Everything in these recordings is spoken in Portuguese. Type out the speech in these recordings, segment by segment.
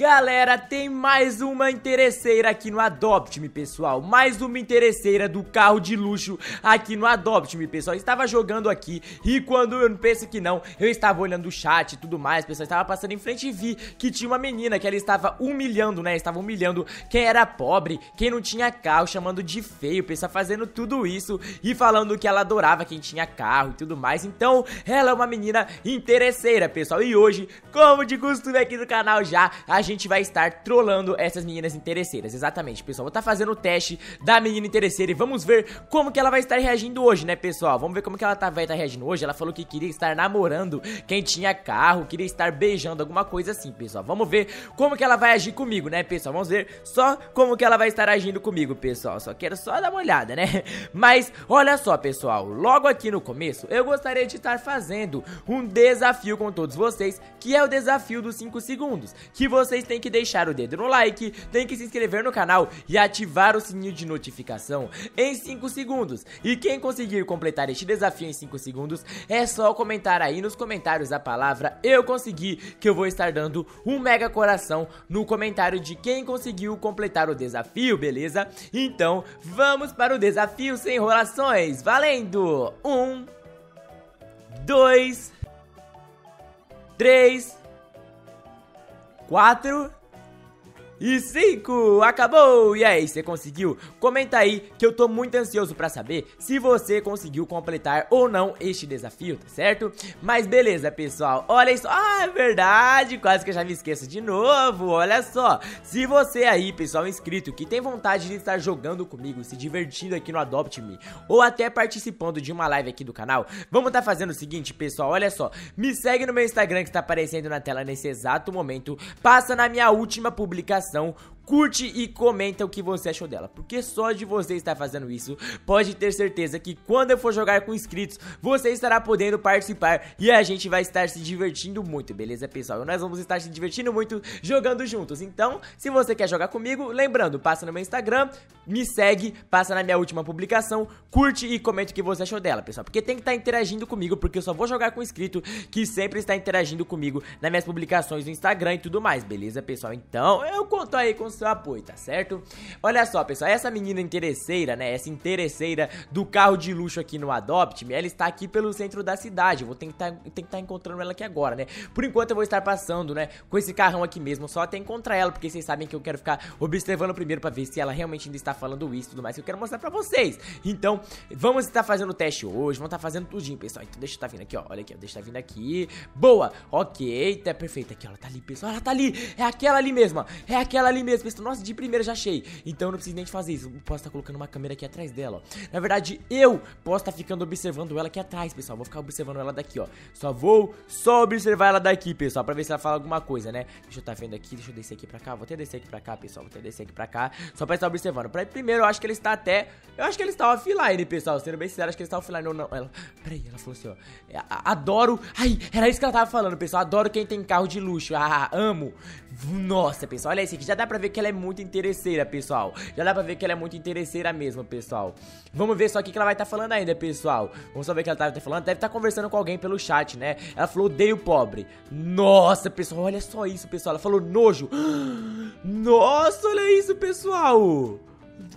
Galera, tem mais uma interesseira aqui no Adopt Me, pessoal. Mais uma interesseira do carro de luxo aqui no Adopt Me, pessoal. Estava jogando aqui e quando eu não penso que não Eu estava olhando o chat e tudo mais, pessoal. Estava passando em frente e vi que tinha uma menina que ela estava humilhando, né? Estava humilhando quem era pobre, quem não tinha carro Chamando de feio, pessoal, fazendo tudo isso E falando que ela adorava quem tinha carro e tudo mais. Então, ela é uma menina interesseira, pessoal. E hoje, como de costume aqui no canal já A gente gente vai estar trollando essas meninas interesseiras. Exatamente, pessoal. Vou estar tá fazendo o teste da menina interesseira e vamos ver como que ela vai estar reagindo hoje, né, pessoal? Vamos ver como que ela tá, vai estar reagindo hoje. Ela falou que queria estar namorando quem tinha carro, queria estar beijando, alguma coisa assim, pessoal. Vamos ver como que ela vai agir comigo, né, pessoal? Vamos ver só como que ela vai estar agindo comigo, pessoal. Só quero só dar uma olhada, né? Mas, olha só, pessoal. Logo aqui no começo, eu gostaria de estar fazendo um desafio com todos vocês, que é o desafio dos 5 segundos. Que vocês vocês têm que deixar o dedo no like, tem que se inscrever no canal e ativar o sininho de notificação em 5 segundos. E quem conseguir completar este desafio em 5 segundos, é só comentar aí nos comentários a palavra eu consegui, que eu vou estar dando um mega coração no comentário de quem conseguiu completar o desafio, beleza? Então, vamos para o desafio sem enrolações, valendo! Um, dois, três, quatro e 5, acabou! E aí, você conseguiu? Comenta aí que eu tô muito ansioso pra saber se você conseguiu completar ou não este desafio, tá certo? Mas beleza, pessoal, olha isso, ah, é verdade, quase que eu já me esqueço de novo, olha só Se você aí, pessoal inscrito, que tem vontade de estar jogando comigo, se divertindo aqui no Adopt Me Ou até participando de uma live aqui do canal Vamos tá fazendo o seguinte, pessoal, olha só Me segue no meu Instagram que está aparecendo na tela nesse exato momento Passa na minha última publicação coração curte e comenta o que você achou dela, porque só de você estar fazendo isso, pode ter certeza que quando eu for jogar com inscritos, você estará podendo participar e a gente vai estar se divertindo muito, beleza pessoal? Nós vamos estar se divertindo muito jogando juntos, então se você quer jogar comigo, lembrando, passa no meu Instagram, me segue, passa na minha última publicação, curte e comenta o que você achou dela, pessoal, porque tem que estar interagindo comigo, porque eu só vou jogar com inscrito que sempre está interagindo comigo nas minhas publicações no Instagram e tudo mais, beleza pessoal? Então eu conto aí com seu apoio, tá certo? Olha só, pessoal, essa menina interesseira, né, essa interesseira do carro de luxo aqui no Adopt Me, ela está aqui pelo centro da cidade, vou tentar, tentar encontrando ela aqui agora, né? Por enquanto eu vou estar passando, né, com esse carrão aqui mesmo, só até encontrar ela, porque vocês sabem que eu quero ficar observando primeiro pra ver se ela realmente ainda está falando isso e tudo mais, que eu quero mostrar pra vocês. Então, vamos estar fazendo o teste hoje, vamos estar fazendo tudinho, pessoal. Então deixa eu estar vindo aqui, ó, olha aqui, ó, deixa eu estar vindo aqui. Boa, ok, tá perfeito aqui, ó, ela tá ali, pessoal, ela tá ali, é aquela ali mesmo, é aquela ali mesmo, pessoal. Nossa, de primeira já achei. Então eu não preciso nem fazer isso. Posso estar colocando uma câmera aqui atrás dela, ó. Na verdade, eu posso estar ficando observando ela aqui atrás, pessoal. Vou ficar observando ela daqui, ó. Só vou só observar ela daqui, pessoal, pra ver se ela fala alguma coisa, né? Deixa eu estar vendo aqui, deixa eu descer aqui pra cá. Vou até descer aqui pra cá, pessoal. Vou até descer aqui pra cá. Só pra estar observando. Pra, primeiro, eu acho que ele está até. Eu acho que ele está offline, pessoal. Sendo bem sincero, acho que ele está offline ou não. Ela. Peraí, ela falou assim, ó. É, adoro. Ai, era isso que ela tava falando, pessoal. Adoro quem tem carro de luxo. Ah, amo. Nossa, pessoal, olha esse aqui. Já dá pra ver que ela é muito interesseira, pessoal. Já dá pra ver que ela é muito interesseira mesmo, pessoal. Vamos ver só o que ela vai estar tá falando ainda, pessoal. Vamos só ver o que ela tá, tá falando. Deve estar tá conversando com alguém pelo chat, né? Ela falou, odeio pobre. Nossa, pessoal, olha só isso, pessoal. Ela falou nojo. Nossa, olha isso, pessoal.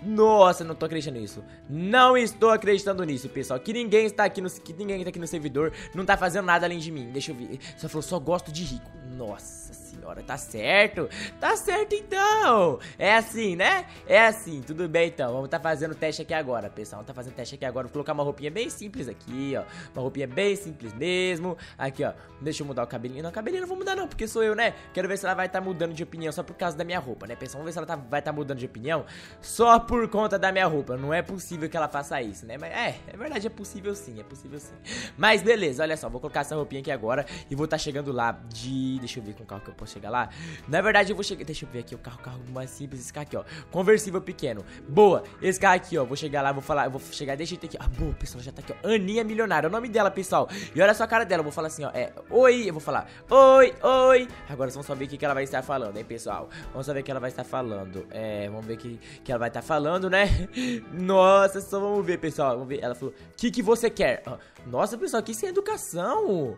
Nossa, não tô acreditando nisso. Não estou acreditando nisso, pessoal. Que ninguém está aqui no que ninguém está aqui no servidor, não tá fazendo nada além de mim. Deixa eu ver. Só falou, só gosto de rico. Nossa senhora, tá certo? Tá certo então. É assim, né? É assim, tudo bem então. Vamos tá fazendo teste aqui agora, pessoal. Vamos tá fazendo teste aqui agora. Vou colocar uma roupinha bem simples aqui, ó. Uma roupinha bem simples mesmo. Aqui, ó. Deixa eu mudar o cabelinho. Não, o cabelinho não vou mudar não, porque sou eu, né? Quero ver se ela vai tá mudando de opinião só por causa da minha roupa, né, pessoal? Vamos ver se ela tá, vai tá mudando de opinião só por conta da minha roupa. Não é possível que ela faça isso, né? Mas é, é verdade, é possível sim, é possível sim. Mas beleza, olha só, vou colocar essa roupinha aqui agora e vou tá chegando lá de... Deixa eu ver com o carro que eu posso chegar lá. Na verdade, eu vou chegar... Deixa eu ver aqui o carro, carro mais simples, esse carro aqui, ó. Conversível pequeno. Boa, esse carro aqui, ó. Vou chegar lá, vou falar, eu vou chegar desse jeito aqui. Ah, boa, pessoal, já tá aqui, ó. Aninha Milionária, é o nome dela, pessoal. E olha só a cara dela, eu vou falar assim, ó. É, oi, eu vou falar, oi, oi. Agora vão saber o que, que ela vai estar falando, hein, pessoal. Vamos saber o que ela vai estar falando. É, vamos ver o que, que ela vai estar falando, né? Nossa, só vamos ver, pessoal. Vamos ver. Ela falou: O que, que você quer? Nossa, pessoal, que sem educação.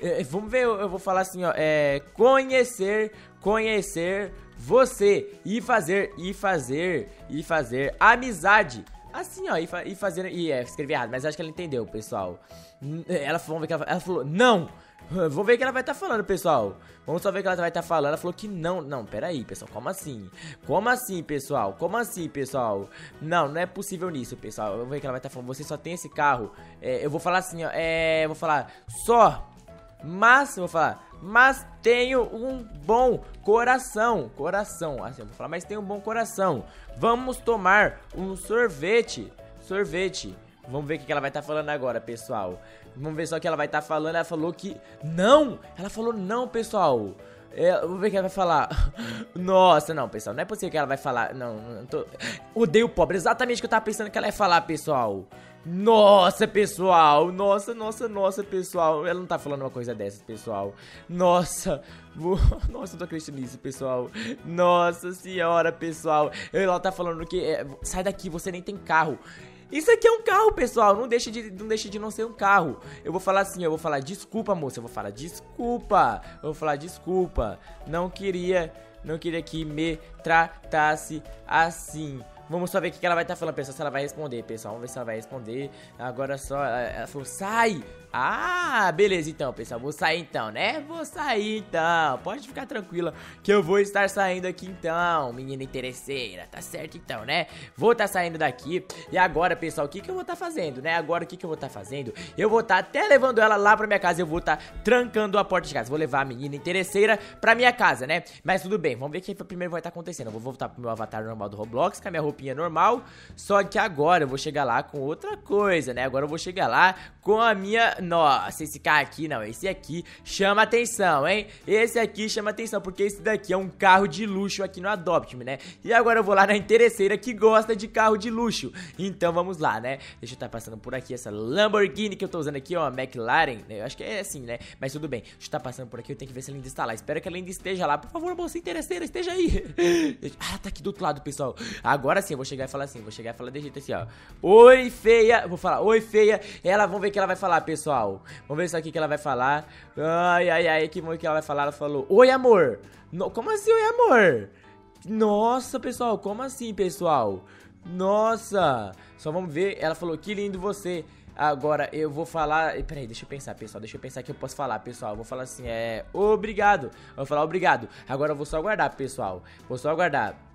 É, vamos ver, eu, eu, vou falar assim, ó. É, conhecer conhecer você e fazer e fazer e fazer amizade. Assim, ó, e, fa e fazer. E é, escrevi errado, mas acho que ela entendeu, pessoal. Ela, vamos ver que ela, ela falou, não! Vamos ver o que ela vai estar tá falando, pessoal. Vamos só ver o que ela vai estar tá falando. Ela falou que não. Não, peraí, pessoal. Como assim? Como assim, pessoal? Como assim, pessoal? Não, não é possível nisso, pessoal. Vamos ver o que ela vai estar tá falando. Você só tem esse carro. É, eu vou falar assim, ó. É, eu vou falar só. Mas, vou falar. Mas tenho um bom coração. Coração. Assim, vou falar, mas tenho um bom coração. Vamos tomar um sorvete. Sorvete. Vamos ver o que ela vai estar tá falando agora, pessoal. Vamos ver só o que ela vai estar tá falando. Ela falou que não. Ela falou não, pessoal. É, vamos ver o que ela vai falar. Nossa, não, pessoal. Não é possível que ela vai falar. Não, não tô. Odeio pobre. Exatamente o que eu tava pensando que ela ia falar, pessoal. Nossa, pessoal. Nossa, nossa, nossa, pessoal. Ela não tá falando uma coisa dessas, pessoal. Nossa. Nossa, eu tô acreditando nisso, pessoal. Nossa senhora, pessoal. Ela tá falando que. É, sai daqui, você nem tem carro. Isso aqui é um carro, pessoal. Não deixe de não, deixe de não ser um carro. Eu vou falar assim, eu vou falar desculpa, moça. Eu vou falar desculpa. Eu vou falar desculpa. Não queria, não queria que me tratasse assim. Vamos só ver o que ela vai estar tá falando, pessoal, se ela vai responder, pessoal. Vamos ver se ela vai responder. Agora só, ela falou, sai! Ah, beleza então, pessoal. Vou sair então, né? Vou sair então. Pode ficar tranquila que eu vou estar saindo aqui então, menina interesseira. Tá certo então, né? Vou estar tá saindo daqui. E agora, pessoal, o que, que eu vou estar tá fazendo, né? Agora, o que, que eu vou estar tá fazendo? Eu vou estar tá até levando ela lá pra minha casa. Eu vou estar tá trancando a porta de casa. Vou levar a menina interesseira pra minha casa, né? Mas tudo bem, vamos ver o que primeiro vai estar tá acontecendo. Eu vou voltar pro meu avatar normal do Roblox, com a minha roupinha normal. Só que agora eu vou chegar lá com outra coisa, né? Agora eu vou chegar lá com a minha nossa, esse carro aqui não, esse aqui chama atenção, hein? Esse aqui chama atenção, porque esse daqui é um carro de luxo aqui no Adopt Me, né? E agora eu vou lá na interesseira que gosta de carro de luxo. Então vamos lá, né? Deixa eu estar tá passando por aqui essa Lamborghini que eu tô usando aqui, ó, McLaren. Né? Eu acho que é assim, né? Mas tudo bem. Deixa eu estar tá passando por aqui, eu tenho que ver se ela ainda está lá. Espero que ela ainda esteja lá. Por favor, moça interesseira, esteja aí. Ah, tá aqui do outro lado, pessoal. Agora sim, eu vou chegar e falar assim, vou chegar e falar de jeito assim, ó. Oi, feia. Vou falar, oi, feia. Ela, vamos ver o que ela vai falar, pessoal pessoal. Vamos ver isso aqui que ela vai falar. Ai, ai, ai, que que ela vai falar. Ela falou, oi, amor. No, como assim, oi, amor? Nossa, pessoal, como assim, pessoal? Nossa. Só vamos ver. Ela falou, que lindo você. Agora eu vou falar. Peraí, deixa eu pensar, pessoal. Deixa eu pensar que eu posso falar, pessoal. Eu vou falar assim, é. Obrigado. Eu vou falar obrigado. Agora eu vou só aguardar, pessoal. Vou só aguardar.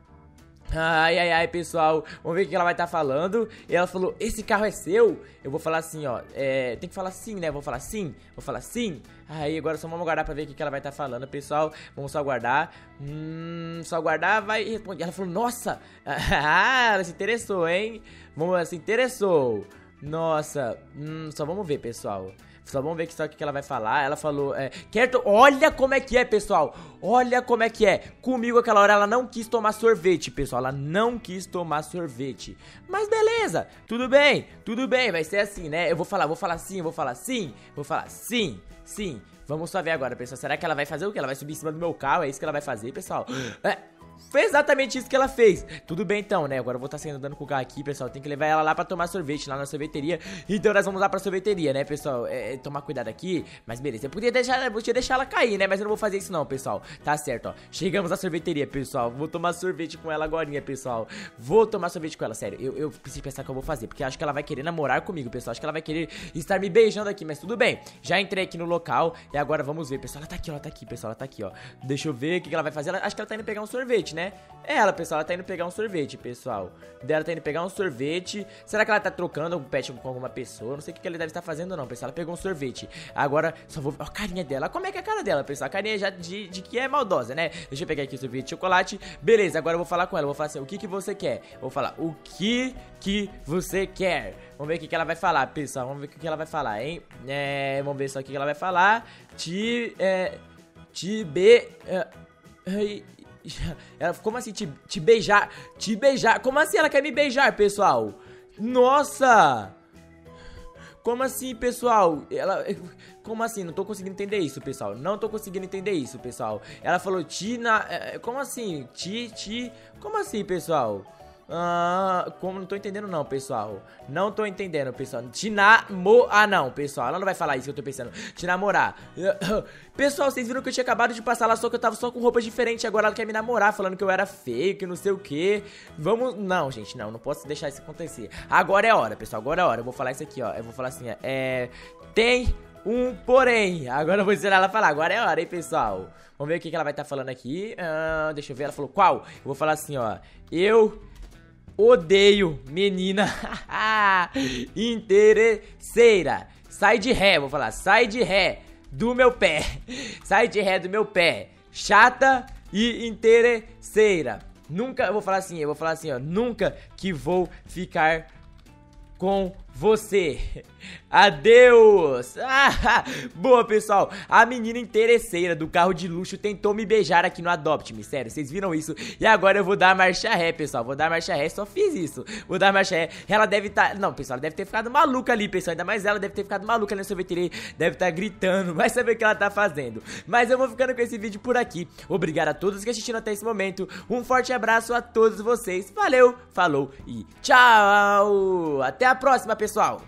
Ai, ai, ai, pessoal, vamos ver o que ela vai estar tá falando. E ela falou, esse carro é seu? Eu vou falar assim, ó, é, tem que falar sim, né? Vou falar sim, vou falar sim. Aí, agora só vamos aguardar pra ver o que ela vai estar tá falando, pessoal. Vamos só aguardar. Hum, só aguardar, vai responder. Ela falou, nossa, ah, ela se interessou, hein? Vamos, ela se interessou. Nossa, hum, só vamos ver, pessoal. Só vamos ver só o que ela vai falar. Ela falou, é, Kerto, olha como é que é, pessoal. Olha como é que é. Comigo aquela hora ela não quis tomar sorvete, pessoal. Ela não quis tomar sorvete. Mas beleza, tudo bem, tudo bem, vai ser assim, né? Eu vou falar, vou falar sim, vou falar sim, vou falar sim, sim. Vamos só ver agora, pessoal. Será que ela vai fazer o que? Ela vai subir em cima do meu carro? É isso que ela vai fazer, pessoal? É, foi exatamente isso que ela fez. Tudo bem então, né? Agora eu vou estar tá saindo dando com o carro aqui, pessoal. Tem que levar ela lá pra tomar sorvete lá na sorveteria. Então nós vamos lá pra sorveteria, né, pessoal? É, é, tomar cuidado aqui. Mas beleza, eu podia deixar, eu podia deixar ela cair, né? Mas eu não vou fazer isso não, pessoal. Tá certo, ó. Chegamos na sorveteria, pessoal. Vou tomar sorvete com ela agora, pessoal. Vou tomar sorvete com ela, sério. Eu, eu preciso pensar o que eu vou fazer. Porque acho que ela vai querer namorar comigo, pessoal. Acho que ela vai querer estar me beijando aqui, mas tudo bem. Já entrei aqui no local e agora vamos ver, pessoal. Ela tá aqui. Ela tá aqui, pessoal. Ela tá aqui, ó. Deixa eu ver o que ela vai fazer. Ela, acho que ela tá indo pegar um sorvete, né? É ela, pessoal, ela tá indo pegar um sorvete, pessoal. Dela tá indo pegar um sorvete. Será que ela tá trocando o pet com alguma pessoa? Não sei o que ela deve estar fazendo, não, pessoal. Ela pegou um sorvete. Agora, só vou. Ó, a carinha dela. Como é que é a cara dela, pessoal? A carinha já de, de que é maldosa, né? Deixa eu pegar aqui o sorvete de chocolate. Beleza, agora eu vou falar com ela. vou falar assim: o que que você quer? vou falar: o que que você quer? Vamos ver o que, que ela vai falar, pessoal. Vamos ver o que, que ela vai falar, hein? É, vamos ver só o que, que ela vai falar. Te. É. Te be. É, ela, como assim, te, te beijar? Te beijar? Como assim ela quer me beijar, pessoal? Nossa! Como assim, pessoal? Ela. Como assim? Não tô conseguindo entender isso, pessoal. Não tô conseguindo entender isso, pessoal. Ela falou Tina. É, como assim? Ti, ti. Como assim, pessoal? Ah, como não tô entendendo não, pessoal. Não tô entendendo, pessoal. Te namorar. Ah, não, pessoal. Ela não vai falar isso que eu tô pensando. Te namorar. Pessoal, vocês viram que eu tinha acabado de passar lá, só que eu tava só com roupa diferente. Agora ela quer me namorar, falando que eu era feio, que não sei o que. Vamos. Não, gente, não. Não posso deixar isso acontecer. Agora é hora, pessoal. Agora é hora. Eu vou falar isso aqui, ó. Eu vou falar assim, ó. É. Tem um porém. Agora eu vou ensinar ela a falar. Agora é hora, hein, pessoal. Vamos ver o que ela vai estar tá falando aqui. Ah, deixa eu ver. Ela falou qual? Eu vou falar assim, ó. Eu odeio menina interesseira. Sai de ré, vou falar. Sai de ré do meu pé. Sai de ré do meu pé. Chata e interesseira. Nunca, eu vou falar assim, eu vou falar assim, ó. Nunca que vou ficar com você. Adeus! Ah, boa, pessoal. A menina interesseira do carro de luxo tentou me beijar aqui no Adopt Me. Sério, vocês viram isso? E agora eu vou dar marcha ré, pessoal. Vou dar marcha ré, só fiz isso. Vou dar marcha ré. Ela deve estar... Tá... Não, pessoal, ela deve ter ficado maluca ali, pessoal. Ainda mais ela deve ter ficado maluca ali no sorveteria. Deve estar tá gritando. Vai saber o que ela tá fazendo. Mas eu vou ficando com esse vídeo por aqui. Obrigado a todos que assistiram até esse momento. Um forte abraço a todos vocês. Valeu, falou e tchau! Até a próxima, pessoal!